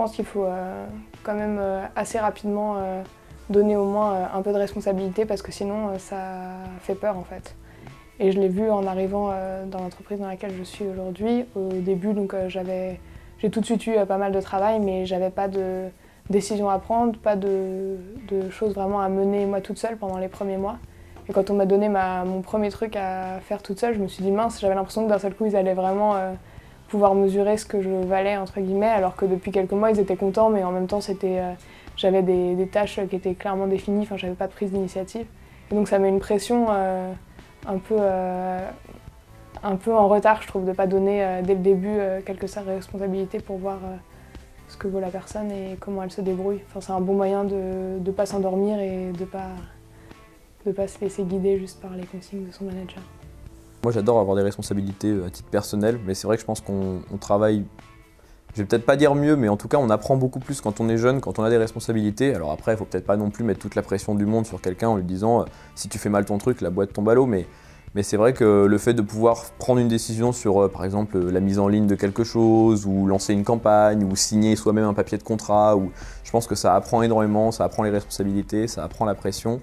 pense qu'il faut quand même assez rapidement donner au moins un peu de responsabilité parce que sinon ça fait peur en fait. Et je l'ai vu en arrivant dans l'entreprise dans laquelle je suis aujourd'hui. Au début, donc j'avais, j'ai tout de suite eu pas mal de travail, mais j'avais pas de décision à prendre, pas de, de, choses vraiment à mener moi toute seule pendant les premiers mois. Et quand on m'a donné ma, mon premier truc à faire toute seule, je me suis dit mince, j'avais l'impression que d'un seul coup ils allaient vraiment euh, pouvoir mesurer ce que je valais entre guillemets, alors que depuis quelques mois ils étaient contents, mais en même temps c'était, euh, j'avais des, tâches qui étaient clairement définies, enfin j'avais pas de prise d'initiative. Et donc ça met une pression euh, un peu un peu en retard, je trouve, de pas donner dès le début quelques responsabilités pour voir ce que vaut la personne et comment elle se débrouille. Enfin, c'est un bon moyen de ne pas s'endormir et de pas de pas se laisser guider juste par les consignes de son manager. Moi j'adore avoir des responsabilités euh, à titre personnel, mais c'est vrai que je pense qu'on travaille, je vais peut-être pas dire mieux, mais en tout cas on apprend beaucoup plus quand on est jeune, quand on a des responsabilités. Alors après, il faut peut-être pas non plus mettre toute la pression du monde sur quelqu'un en lui disant euh, si tu fais mal ton truc, la boîte tombe à l'eau, mais, mais c'est vrai que le fait de pouvoir prendre une décision sur euh, par exemple la mise en ligne de quelque chose, ou lancer une campagne, ou signer soi-même un papier de contrat, ou, je pense que ça apprend énormément, ça apprend les responsabilités, ça apprend la pression.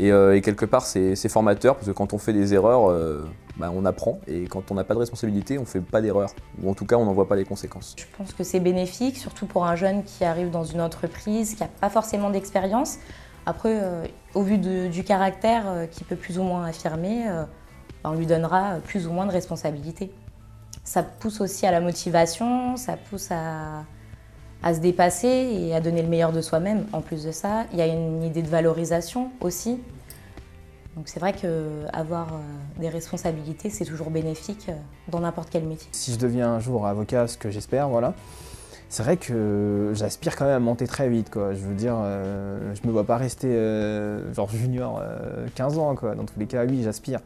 Euh, et, quelque part, c'est formateur parce que quand on fait des erreurs, euh, bah, on apprend. Et quand on n'a pas de responsabilité, on ne fait pas d'erreur. Ou en tout cas, on n'en voit pas les conséquences. Je pense que c'est bénéfique, surtout pour un jeune qui arrive dans une entreprise, qui n'a pas forcément d'expérience. Après, euh, au vu du caractère qui peut plus ou moins affirmer, bah, on lui donnera plus ou moins de responsabilités. Ça pousse aussi à la motivation, ça pousse à, à se dépasser et à donner le meilleur de soi-même. En plus de ça, il y a une idée de valorisation aussi. Donc c'est vrai qu'avoir euh, des responsabilités, c'est toujours bénéfique euh, dans n'importe quel métier. Si je deviens un jour avocat, ce que j'espère, voilà, c'est vrai que j'aspire quand même à monter très vite. Je veux dire, euh, je me vois pas rester genre junior 15 ans. Dans tous les cas, oui, j'aspire.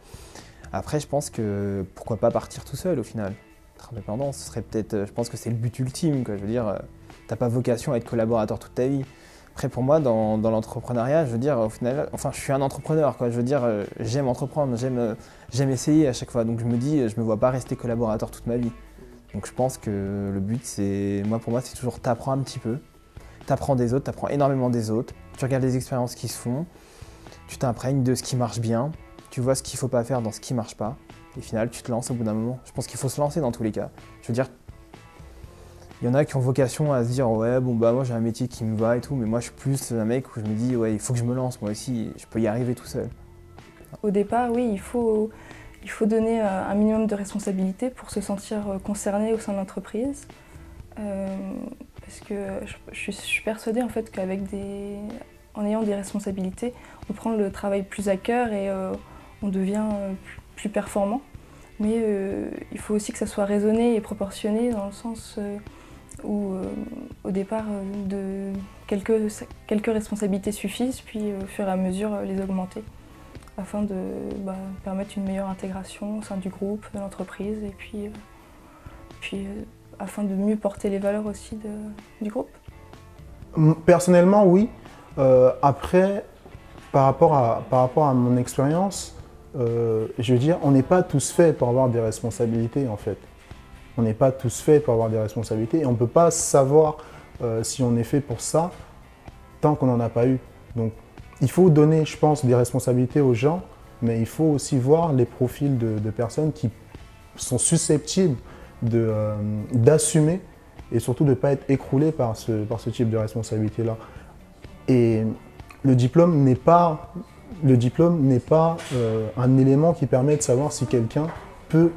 Après, je pense que pourquoi pas partir tout seul au final? Être indépendant, ce serait peut-être, je pense que c'est le but ultime. Je veux dire, t'as pas vocation à être collaborateur toute ta vie. Après, pour moi, dans, l'entrepreneuriat, je veux dire, au final, enfin, je suis un entrepreneur, quoi. Je veux dire, euh, j'aime entreprendre, euh, j'aime, essayer à chaque fois. Donc, je me dis, je me vois pas rester collaborateur toute ma vie. Donc, je pense que le but, c'est, moi, pour moi, c'est toujours t'apprends un petit peu, t'apprends des autres, t'apprends énormément des autres, tu regardes les expériences qui se font, tu t'imprègnes de ce qui marche bien, tu vois ce qu'il faut pas faire dans ce qui marche pas, et au final, tu te lances au bout d'un moment. Je pense qu'il faut se lancer dans tous les cas. Je veux dire, il y en a qui ont vocation à se dire ouais bon bah moi j'ai un métier qui me va et tout, mais moi je suis plus un mec où je me dis ouais il faut que je me lance moi aussi, je peux y arriver tout seul. Au départ oui il faut, il faut donner euh, un minimum de responsabilité pour se sentir euh, concerné au sein de l'entreprise. Euh, parce que je, suis persuadée en fait qu'avec des. en ayant des responsabilités, on prend le travail plus à cœur et on devient plus performant. Mais il faut aussi que ça soit raisonné et proportionné dans le sens où euh, au départ euh, de quelques, quelques responsabilités suffisent, puis au fur et à mesure les augmenter afin de bah, permettre une meilleure intégration au sein du groupe, de l'entreprise et puis, euh, puis afin de mieux porter les valeurs aussi du groupe. Personnellement, oui. après, par rapport à, par rapport à mon expérience, je veux dire, on n'est pas tous faits pour avoir des responsabilités en fait. On n'est pas tous faits pour avoir des responsabilités et on ne peut pas savoir euh, si on est fait pour ça tant qu'on n'en a pas eu. Donc il faut donner, je pense, des responsabilités aux gens, mais il faut aussi voir les profils de, personnes qui sont susceptibles euh, d'assumer et surtout de ne pas être écroulés par ce, par ce type de responsabilité-là. Et le diplôme n'est pas, le diplôme pas euh, un élément qui permet de savoir si quelqu'un peut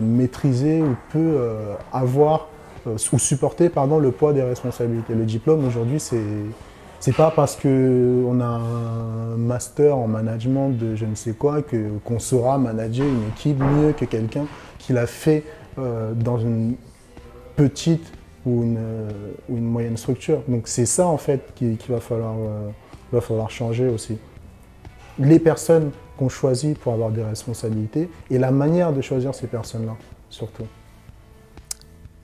maîtriser ou peut euh, avoir euh, ou supporter pardon, le poids des responsabilités. Le diplôme aujourd'hui, c'est pas parce qu'on a un master en management de je ne sais quoi que qu'on saura manager une équipe mieux que quelqu'un qui l'a fait dans une petite ou une, moyenne structure. Donc c'est ça en fait qu'il qui va, va falloir changer aussi. Les personnes qu'on choisit pour avoir des responsabilités et la manière de choisir ces personnes-là, surtout.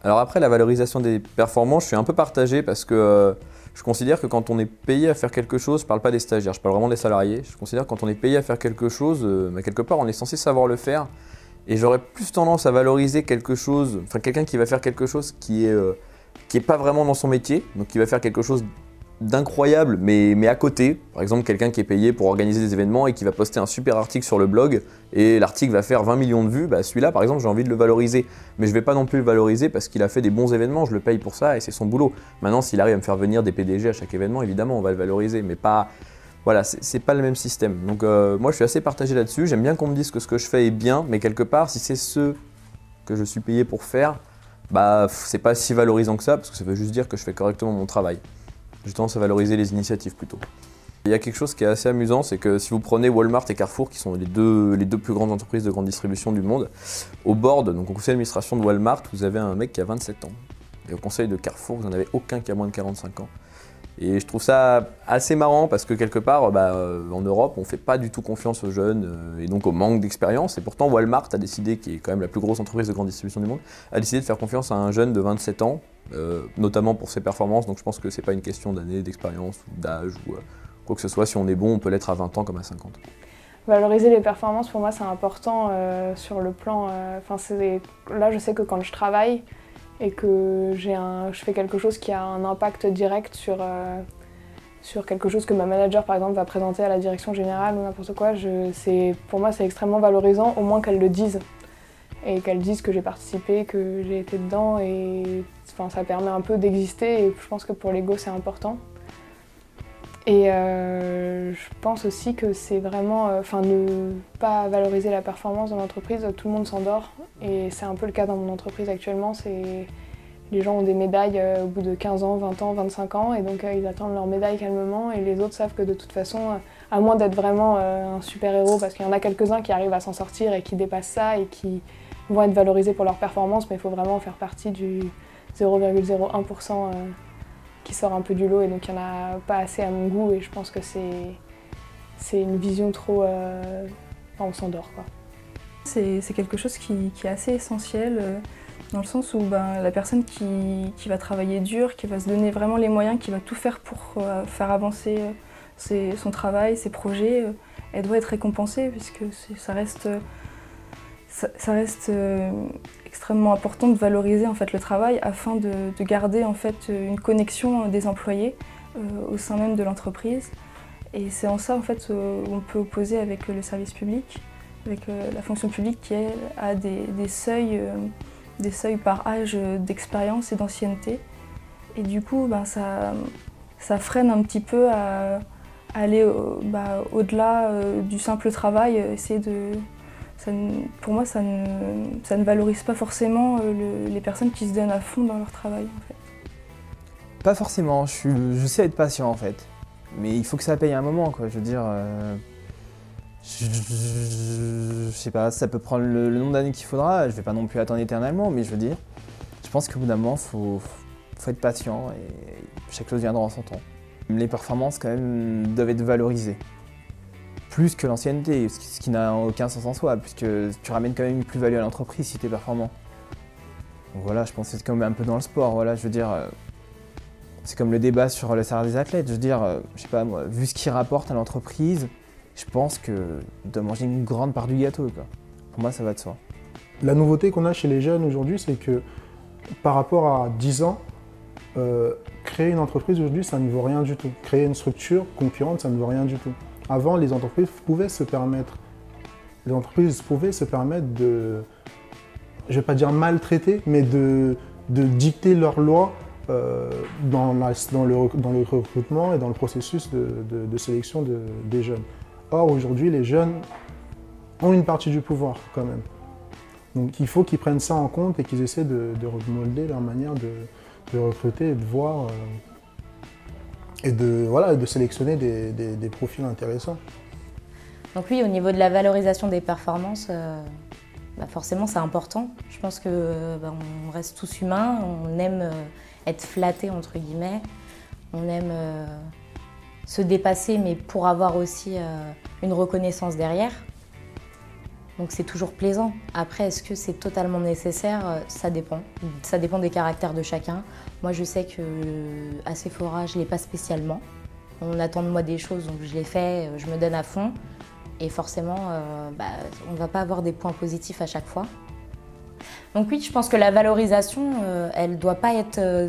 Alors après, la valorisation des performances, je suis un peu partagé parce que euh, je considère que quand on est payé à faire quelque chose, je parle pas des stagiaires, je parle vraiment des salariés, je considère que quand on est payé à faire quelque chose, euh, bah, quelque part, on est censé savoir le faire. Et j'aurais plus tendance à valoriser quelque chose, enfin quelqu'un qui va faire quelque chose qui est euh, qui n'est pas vraiment dans son métier, donc qui va faire quelque chose d'incroyable, mais, à côté. Par exemple, quelqu'un qui est payé pour organiser des événements et qui va poster un super article sur le blog, et l'article va faire 20 millions de vues, bah celui-là, par exemple, j'ai envie de le valoriser. Mais je vais pas non plus le valoriser parce qu'il a fait des bons événements, je le paye pour ça et c'est son boulot. Maintenant, s'il arrive à me faire venir des PDG à chaque événement, évidemment, on va le valoriser, mais pas. Voilà, c'est pas le même système. Donc, euh, moi, je suis assez partagé là-dessus. J'aime bien qu'on me dise que ce que je fais est bien, mais quelque part, si c'est ce que je suis payé pour faire, bah, c'est pas si valorisant que ça, parce que ça veut juste dire que je fais correctement mon travail. J'ai tendance à valoriser les initiatives plutôt. Il y a quelque chose qui est assez amusant, c'est que si vous prenez Walmart et Carrefour, qui sont les deux, les deux plus grandes entreprises de grande distribution du monde, au board, donc au conseil d'administration de Walmart, vous avez un mec qui a 27 ans. Et au conseil de Carrefour, vous n'en avez aucun qui a moins de 45 ans. Et je trouve ça assez marrant parce que quelque part, bah, euh, en Europe, on ne fait pas du tout confiance aux jeunes euh, et donc au manque d'expérience. Et pourtant, Walmart a décidé, qui est quand même la plus grosse entreprise de grande distribution du monde, a décidé de faire confiance à un jeune de 27 ans, euh, notamment pour ses performances. Donc je pense que ce n'est pas une question d'année, d'expérience ou d'âge ou quoi que ce soit. Si on est bon, on peut l'être à 20 ans comme à 50. Valoriser les performances, pour moi, c'est important sur le plan. Là, je sais que quand je travaille, et que un, je fais quelque chose qui a un impact direct sur, euh, sur quelque chose que ma manager par exemple va présenter à la direction générale ou n'importe quoi, je, pour moi c'est extrêmement valorisant au moins qu'elle le dise et qu'elle dise que j'ai participé, que j'ai été dedans et enfin, ça permet un peu d'exister et je pense que pour l'ego c'est important. Et euh, je pense aussi que c'est vraiment, euh, enfin, ne pas valoriser la performance dans l'entreprise, tout le monde s'endort. Et c'est un peu le cas dans mon entreprise actuellement. C'est les gens ont des médailles euh, au bout de 15 ans, 20 ans, 25 ans, et donc ils attendent leur médaille calmement. Et les autres savent que de toute façon, à moins d'être vraiment un super héros, parce qu'il y en a quelques-uns qui arrivent à s'en sortir et qui dépassent ça et qui vont être valorisés pour leur performance, mais il faut vraiment faire partie du 0,01% qui sort un peu du lot et donc il n'y en a pas assez à mon goût et je pense que c'est, une vision trop... Euh, on s'endort quoi. C'est, quelque chose qui, est assez essentiel euh, dans le sens où ben, la personne qui, va travailler dur, qui va se donner vraiment les moyens, qui va tout faire pour euh, faire avancer son travail, ses projets, elle doit être récompensée puisque ça reste, ça, reste extrêmement important de valoriser en fait le travail afin de, garder en fait une connexion des employés euh, au sein même de l'entreprise. Et c'est en ça en fait euh, peut opposer avec le service public, avec euh, la fonction publique qui a des, seuils, des seuils par âge d'expérience et d'ancienneté. Et du coup, ben, ça, ça freine un petit peu à, aller bah, au-delà du simple travail, essayer de, pour moi, ça ne, valorise pas forcément euh, les personnes qui se donnent à fond dans leur travail. Pas forcément, je, sais être patient en fait. Mais il faut que ça paye un moment, quoi. Je veux dire, euh, je, sais pas, ça peut prendre le, nombre d'années qu'il faudra. Je vais pas non plus attendre éternellement, mais je veux dire, je pense qu'au bout d'un moment, faut, faut, être patient et chaque chose viendra en son temps. Les performances, quand même, doivent être valorisées plus que l'ancienneté, ce qui n'a aucun sens en soi, puisque tu ramènes quand même une plus-value à l'entreprise si tu es performant. Donc voilà, je pense que c'est comme un peu dans le sport, voilà, je veux dire, euh, c'est comme le débat sur le salaire des athlètes, je veux dire, euh, je sais pas moi, vu ce qu'ils rapportent à l'entreprise, je pense que de manger une grande part du gâteau. Pour moi, ça va de soi. La nouveauté qu'on a chez les jeunes aujourd'hui, c'est que par rapport à 10 ans, euh, créer une entreprise aujourd'hui, ça ne vaut rien du tout. Créer une structure concurrente, ça ne vaut rien du tout. Avant, les entreprises pouvaient se permettre, les entreprises pouvaient se permettre de, je ne vais pas dire maltraiter, mais de, dicter leurs lois euh, dans, dans, le, recrutement et dans le processus de, sélection des jeunes. Or, aujourd'hui, les jeunes ont une partie du pouvoir quand même. Donc il faut qu'ils prennent ça en compte et qu'ils essaient de, remolder leur manière de, recruter et de voir euh, et de, voilà, de sélectionner des, profils intéressants. Donc oui, au niveau de la valorisation des performances, euh, bah forcément c'est important. Je pense que bah, on reste tous humains, on aime euh, être flatté entre guillemets, on aime euh, se dépasser, mais pour avoir aussi une reconnaissance derrière. Donc c'est toujours plaisant. Après, est-ce que c'est totalement nécessaire? Ça dépend. Ça dépend des caractères de chacun. Moi, je sais que à Sephora, je ne l'ai pas spécialement. On attend de moi des choses, donc je les fais, je me donne à fond. Et forcément, euh, bah, on ne va pas avoir des points positifs à chaque fois. Donc oui, je pense que la valorisation, euh, elle ne doit pas être euh,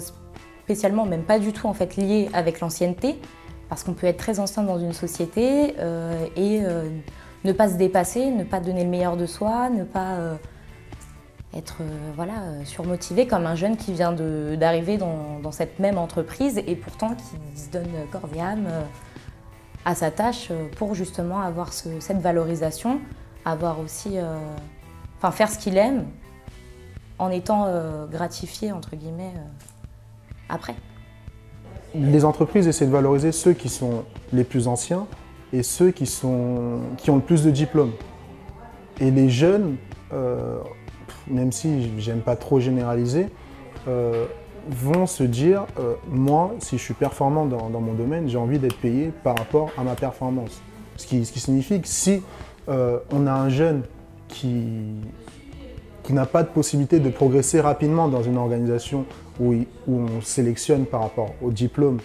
spécialement, même pas du tout en fait, liée avec l'ancienneté, parce qu'on peut être très ancien dans une société euh, et euh, ne pas se dépasser, ne pas donner le meilleur de soi, ne pas euh, être euh, voilà, euh, surmotivé comme un jeune qui vient d'arriver dans, dans cette même entreprise et pourtant qui se donne corps et âme à sa tâche pour justement avoir ce- cette valorisation, avoir aussi, enfin faire ce qu'il aime en étant gratifié entre guillemets après. Les entreprises essaient de valoriser ceux qui sont les plus anciens et ceux qui, sont, qui ont le plus de diplômes. Et les jeunes, euh, même si j'aime pas trop généraliser, euh, vont se dire, euh, moi, si je suis performant dans, mon domaine, j'ai envie d'être payé par rapport à ma performance. Ce qui, signifie que si on a un jeune qui, qui n'a pas de possibilité de progresser rapidement dans une organisation où on sélectionne par rapport au diplôme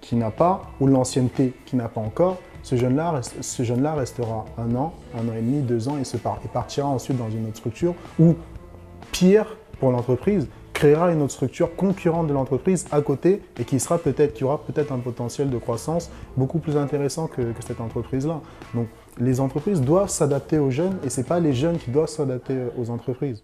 qu'il n'a pas ou l'ancienneté qu'il n'a pas encore, ce jeune-là jeune-là restera un an, un an et demi, deux ans et, se par- et partira ensuite dans une autre structure ou, pire pour l'entreprise, créera une autre structure concurrente de l'entreprise à côté et qui sera peut-être, qui aura peut-être un potentiel de croissance beaucoup plus intéressant que, que cette entreprise-là. Donc les entreprises doivent s'adapter aux jeunes et ce n'est pas les jeunes qui doivent s'adapter aux entreprises.